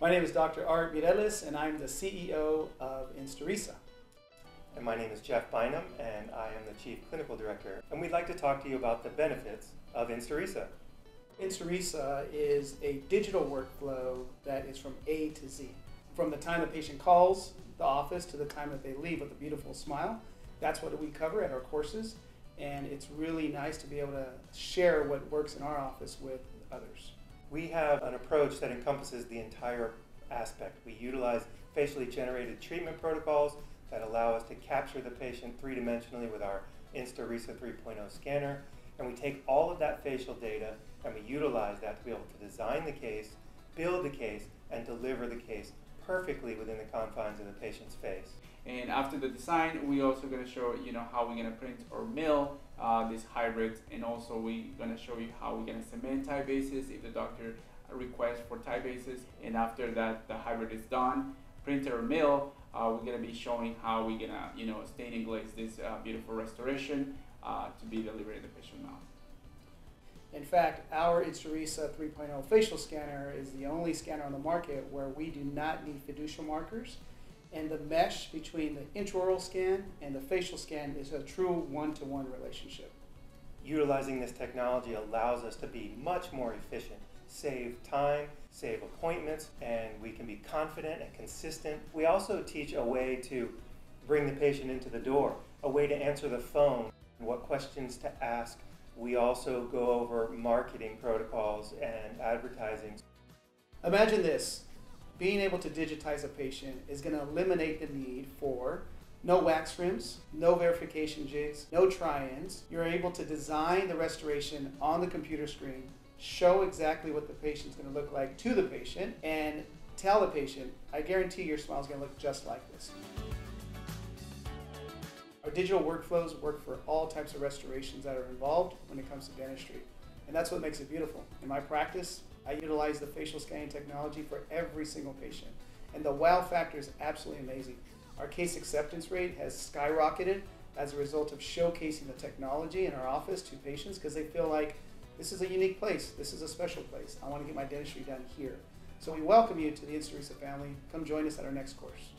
My name is Dr. Art Mireles, and I'm the CEO of Instarisa. And my name is Jeff Bynum, and I am the Chief Clinical Director. And we'd like to talk to you about the benefits of Instarisa. Instarisa is a digital workflow that is from A to Z. From the time the patient calls the office to the time that they leave with a beautiful smile. That's what we cover at our courses, and it's really nice to be able to share what works in our office with others. We have an approach that encompasses the entire aspect. We utilize facially generated treatment protocols that allow us to capture the patient three-dimensionally with our Instarisa 3.0 scanner, and we take all of that facial data and we utilize that to be able to design the case, build the case, and deliver the case perfectly within the confines of the patient's face. And after the design, we also going to show you know how we're going to print or mill uh, these hybrids, and also we're going to show you how we're going to cement tie bases if the doctor requests for tie bases. And after that, the hybrid is done, printer or mill, uh, we're going to be showing how we're going to you know stain and glaze this uh, beautiful restoration uh, to be delivered in the patient mouth. In fact, our Instarisa 3.0 facial scanner is the only scanner on the market where we do not need fiducial markers. And the mesh between the intraoral scan and the facial scan is a true one to one relationship. Utilizing this technology allows us to be much more efficient, save time, save appointments, and we can be confident and consistent. We also teach a way to bring the patient into the door, a way to answer the phone, what questions to ask we also go over marketing protocols and advertising. Imagine this being able to digitize a patient is going to eliminate the need for no wax rims, no verification jigs, no try-ins. You're able to design the restoration on the computer screen, show exactly what the patient's going to look like to the patient, and tell the patient, I guarantee your smile is going to look just like this. Our digital workflows work for all types of restorations that are involved when it comes to dentistry. And that's what makes it beautiful. In my practice, I utilize the facial scanning technology for every single patient. And the wow factor is absolutely amazing. Our case acceptance rate has skyrocketed as a result of showcasing the technology in our office to patients because they feel like this is a unique place, this is a special place. I want to get my dentistry done here. So we welcome you to the Instarisa family. Come join us at our next course.